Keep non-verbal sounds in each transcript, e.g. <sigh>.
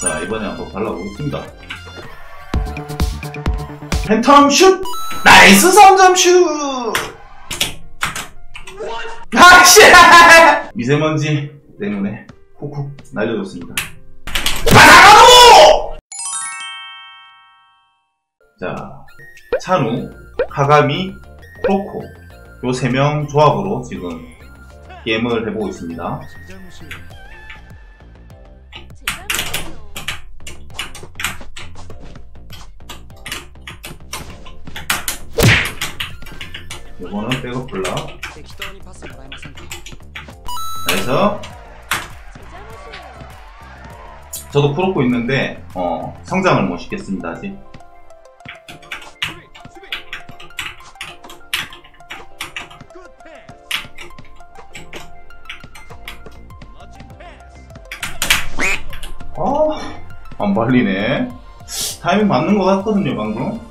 자, 이번에 한번 발라보겠습니다. 팬텀 슛! 나이스 3점 슛! 아씨! <laughs> 미세먼지 때문에 쿡쿡 날려줬습니다. 바다가노! 자, 찬우, 카가미, 크로코 요 세 명 조합으로 지금 게임을 해보고 있습니다. 요거는 백업 블락 그래서 저도 풀었고 있는데 어, 성장을 못 시켰습니다 아직. 어, 안 발리네. 타이밍 맞는 것 같거든요 방금.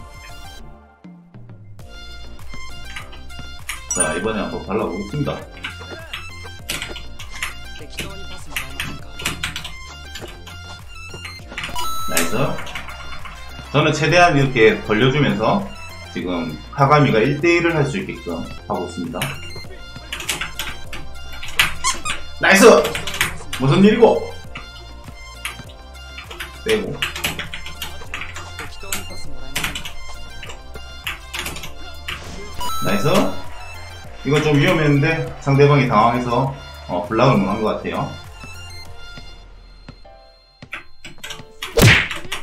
자 이번에 한번 발라보겠습니다. Nice. 저는 최대한 이렇게 벌려주면서 지금 카가미가 1대1을 할 수 있게끔 하고 있습니다. Nice! 무슨 일이고? 빼고. Nice. 이건 좀 위험했는데 상대방이 당황해서 어, block을 못한 것 같아요.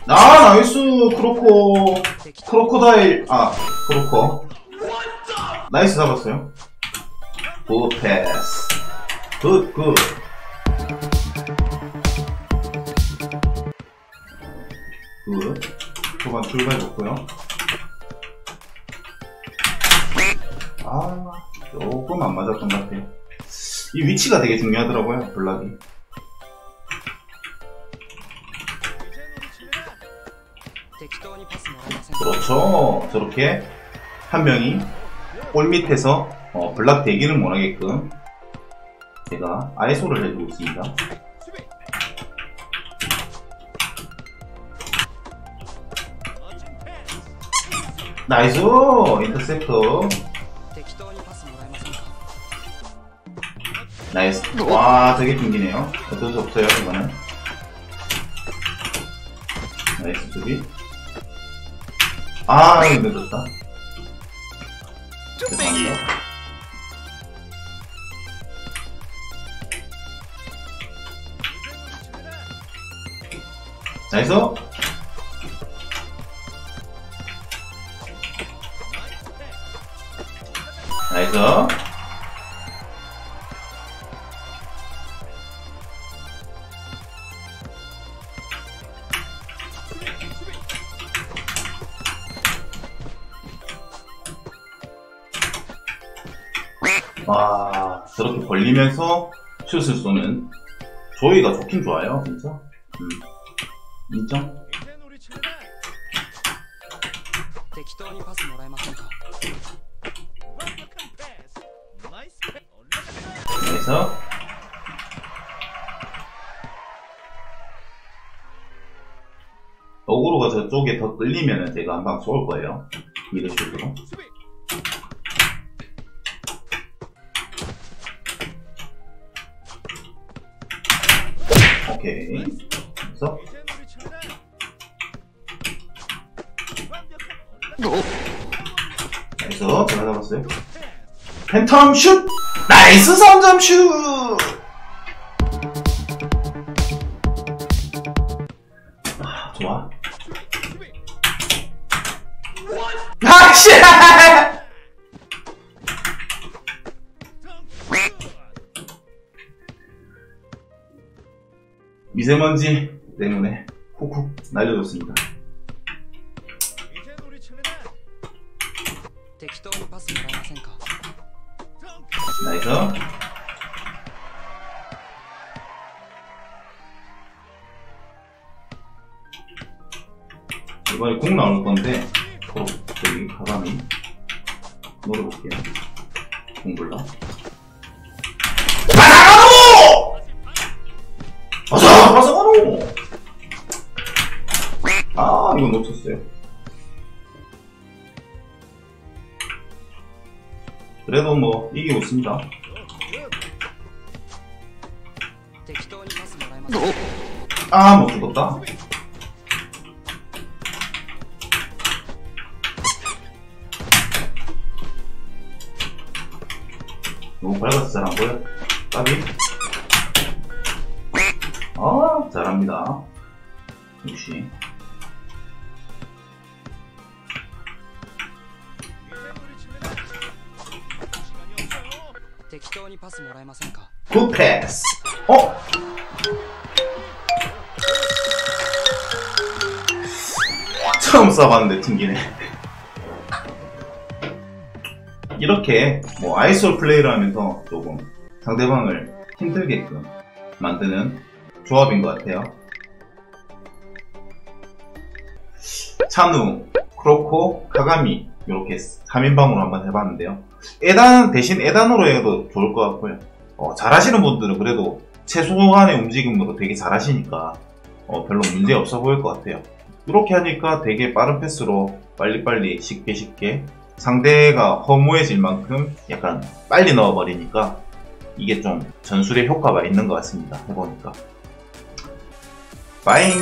아 nice 크로코 crocodile 아 크로코 Nice 잡았어요. Good 패스. Good good. Good. 초반 출발 좋고요. 아, 조금 안 맞았던 것 같아요. 이 위치가 되게 중요하더라고요, block이. 그렇죠. 저렇게 한 명이 골 밑에서 어, 블락 대기를 못하게끔 제가 iso를 해주고 있습니다. Nice! 인터셉트. Nice. 와, 되게 튕기네요. 어쩔 수 없어요, 이거는. 나이스 수비. 아, 이거 늦었다. 죄송합니다. 나이스. 나이스. 아, 와, 저렇게 벌리면서 슛을 쏘는 조이가 좋긴 좋아요, 진짜. 음. 인정? 그래서 어그로가 저쪽에 더 끌리면 제가 한 방 쏠 거예요. 미드슛으로. 오케이. 그래서 그래서 제가 잡았어요. 팬텀 슛! 나이스 3점 슛! 아, 좋아. 아씨! <laughs> 미세먼지 때문에 쿡쿡 날려줬습니다. 나이스 이번에 공 나올 건데 바로 여기 가감히 넣어볼게요. 공 불러 있어요. 그래도 뭐 이기고 있습니다. 아, 못 죽었다. 너무 빨갛지 잘안 보여. 까비. 아, 잘합니다. 역시. 適当にパスもらえませんか 굿 패스. 어? 처음 써봤는데 튕기네. 이렇게 뭐 아이솔 플레이를 하면서 조금 상대방을 힘들게끔 만드는 조합인 것 같아요. 찬우, 크로코, 카가미 이렇게 3인방으로 한번 해봤는데요. 에단 대신 에단으로 해도 좋을 것 같고요. 어, 잘하시는 분들은 그래도 최소한의 움직임으로 되게 잘하시니까 어, 별로 문제 없어 보일 것 같아요. 이렇게 하니까 되게 빠른 패스로 빨리빨리 쉽게 쉽게 상대가 허무해질 만큼 약간 빨리 넣어버리니까 이게 좀 전술의 효과가 있는 것 같습니다. 해보니까. 빠잉!